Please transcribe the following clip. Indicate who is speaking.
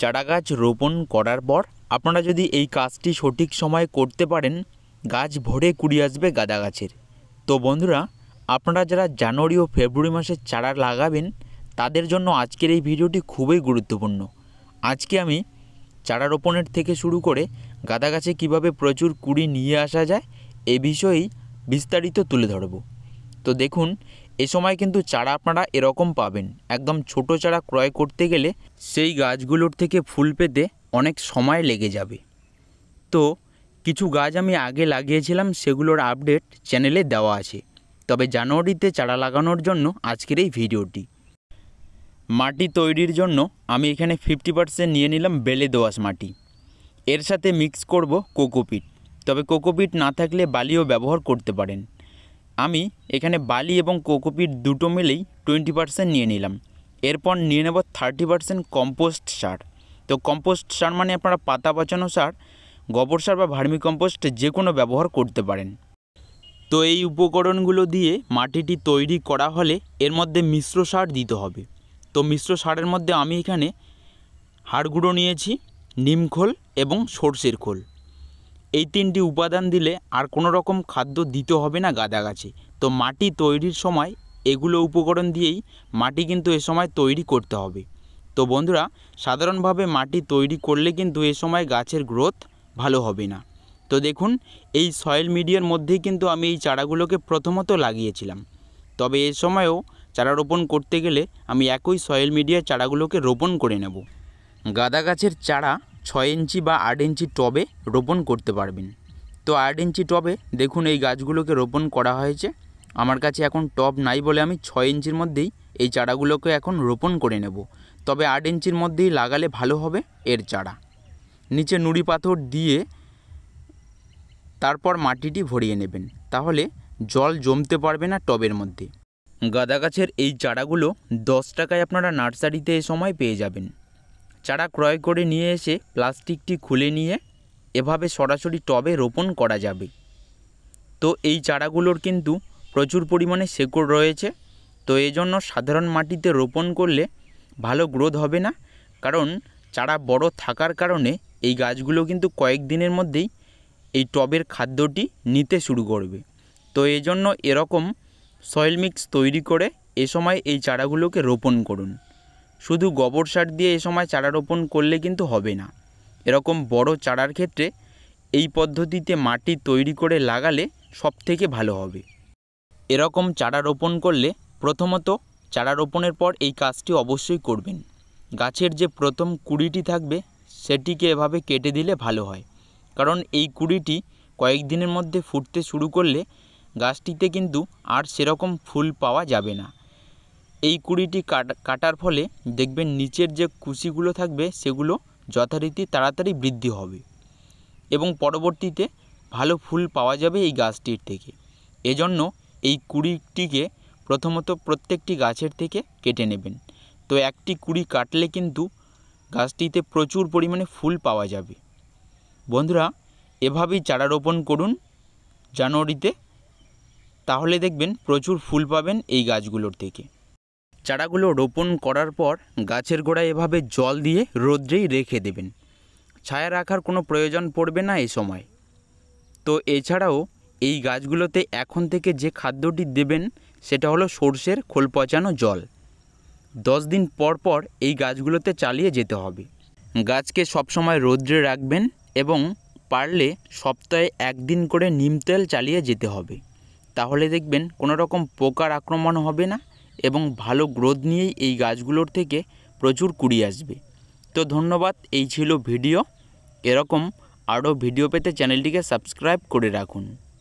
Speaker 1: চারা গাছ রোপণ করার পর আপনারা যদি এই কাজটি সঠিক সময়ে করতে পারেন, গাছ ভরে কুড়ি আসবে গাঁদা গাছের। তো বন্ধুরা, আপনারা যারা জানুয়ারি ও ফেব্রুয়ারি মাসে চারা লাগাবেন, তাদের জন্য আজকের এই ভিডিওটি খুবই গুরুত্বপূর্ণ। আজকে আমি চারা রোপণের থেকে শুরু করে গাঁদা গাছে কীভাবে প্রচুর কুড়ি নিয়ে আসা যায়, এ বিষয়েই বিস্তারিত তুলে ধরব। তো দেখুন এ সময় কিন্তু চারা আপনারা এরকম পাবেন। একদম ছোট চারা ক্রয় করতে গেলে সেই গাছগুলোর থেকে ফুল পেতে অনেক সময় লেগে যাবে। তো কিছু গাছ আমি আগে লাগিয়েছিলাম, সেগুলোর আপডেট চ্যানেলে দেওয়া আছে। তবে জানুয়ারিতে চারা লাগানোর জন্য আজকের এই ভিডিওটি। মাটি তৈরির জন্য আমি এখানে ফিফটি পার্সেন্ট নিয়ে নিলাম বেলে দোআঁশ মাটি। এর সাথে মিক্স করব কোকোপিট। তবে কোকোপিট না থাকলে বালিও ব্যবহার করতে পারেন। আমি এখানে বালি এবং কোকোপিট দুটো মিলেই টোয়েন্টি পার্সেন্ট নিয়ে নিলাম। এরপর নিয়ে নেব থার্টি পার্সেন্ট কম্পোস্ট সার। তো কম্পোস্ট সার মানে আপনারা পাতা পচানো সার, গোবর সার বা ভার্মি কম্পোস্ট যে কোনো ব্যবহার করতে পারেন। তো এই উপকরণগুলো দিয়ে মাটিটি তৈরি করা হলে এর মধ্যে মিশ্র সার দিতে হবে। তো মিশ্র সারের মধ্যে আমি এখানে হাড়গুঁড়ো নিয়েছি নিমখোল এবং সর্ষের খোল। এই তিনটি উপাদান দিলে আর কোনো রকম খাদ্য দিতে হবে না গাদা গাছে। তো মাটি তৈরির সময় এগুলো উপকরণ দিয়েই মাটি কিন্তু এ সময় তৈরি করতে হবে। তো বন্ধুরা, সাধারণভাবে মাটি তৈরি করলে কিন্তু এ সময় গাছের গ্রোথ ভালো হবে না। তো দেখুন, এই সয়েল মিডিয়ার মধ্যেই কিন্তু আমি এই চারাগুলোকে প্রথমত লাগিয়েছিলাম। তবে এ সময়ও চারা রোপণ করতে গেলে আমি একই সয়েল মিডিয়ার চারাগুলোকে রোপণ করে নেব। গাঁদা গাছের চারা ছয় ইঞ্চি বা আট ইঞ্চি টবে রোপণ করতে পারবেন। তো আট ইঞ্চি টবে দেখুন এই গাছগুলোকে রোপণ করা হয়েছে। আমার কাছে এখন টব নাই বলে আমি ছয় ইঞ্চির মধ্যেই এই চারাগুলোকে এখন রোপণ করে নেব। তবে আট ইঞ্চির মধ্যেই লাগালে ভালো হবে এর চারা। নিচে নুড়ি পাথর দিয়ে তারপর মাটিটি ভরিয়ে নেবেন। তাহলে জল জমতে পারবে না টবের মধ্যে। গাঁদা গাছের এই চারাগুলো দশ টাকায় আপনারা নার্সারিতে এ সময় পেয়ে যাবেন। চারা ক্রয় করে নিয়ে এসে প্লাস্টিকটি খুলে নিয়ে এভাবে সরাসরি টবে রোপণ করা যাবে। তো এই চারাগুলোর কিন্তু প্রচুর পরিমাণে শেকড় রয়েছে। তো এই জন্য সাধারণ মাটিতে রোপণ করলে ভালো গ্রোথ হবে না। কারণ চারা বড় থাকার কারণে এই গাছগুলো কিন্তু কয়েক দিনের মধ্যেই এই টবের খাদ্যটি নিতে শুরু করবে। তো এই জন্য এরকম সয়েল মিক্স তৈরি করে এ সময় এই চারাগুলোকে রোপণ করুন। শুধু গোবর সার দিয়ে এ সময় চারা রোপণ করলে কিন্তু হবে না। এরকম বড় চারার ক্ষেত্রে এই পদ্ধতিতে মাটি তৈরি করে লাগালে সব থেকে ভালো হবে। এরকম চারা রোপণ করলে প্রথমত চারা রোপণের পর এই কাজটি অবশ্যই করবেন। গাছের যে প্রথম কুড়িটি থাকবে, সেটিকে এভাবে কেটে দিলে ভালো হয়। কারণ এই কুড়িটি কয়েকদিনের মধ্যে ফুটতে শুরু করলে গাছটিতে কিন্তু আর সেরকম ফুল পাওয়া যাবে না। এই কুড়িটি কাটার ফলে দেখবেন নিচের যে কুশিগুলো থাকবে সেগুলো যথারীতি তাড়াতাড়ি বৃদ্ধি হবে এবং পরবর্তীতে ভালো ফুল পাওয়া যাবে এই গাছটির থেকে। এজন্য এই কুড়িটিকে প্রথমত প্রত্যেকটি গাছের থেকে কেটে নেবেন। তো একটি কুড়ি কাটলে কিন্তু গাছটিতে প্রচুর পরিমাণে ফুল পাওয়া যাবে। বন্ধুরা, এভাবেই চারা রোপণ করুন জানুয়ারিতে, তাহলে দেখবেন প্রচুর ফুল পাবেন এই গাছগুলোর থেকে। চারাগুলো রোপণ করার পর গাছের গোড়ায় এভাবে জল দিয়ে রোদ্রেই রেখে দেবেন। ছায়া রাখার কোনো প্রয়োজন পড়বে না এই সময়। তো এছাড়াও এই গাছগুলোতে এখন থেকে যে খাদ্যটি দেবেন, সেটা হলো সর্ষের খোল পচানো জল। দশ দিন পর পর এই গাছগুলোতে চালিয়ে যেতে হবে। গাছকে সবসময় রোদ্রে রাখবেন এবং পারলে সপ্তাহে একদিন করে নিম তেল চালিয়ে যেতে হবে। তাহলে দেখবেন কোনো রকম পোকার আক্রমণ হবে না। এবং ভালো গ্রোথ নিয়েই এই গাছগুলোর থেকে প্রচুর কুড়ি আসবে। তো ধন্যবাদ, এই ছিল ভিডিও। এরকম আরও ভিডিও পেতে চ্যানেলটিকে সাবস্ক্রাইব করে রাখুন।